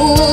amor.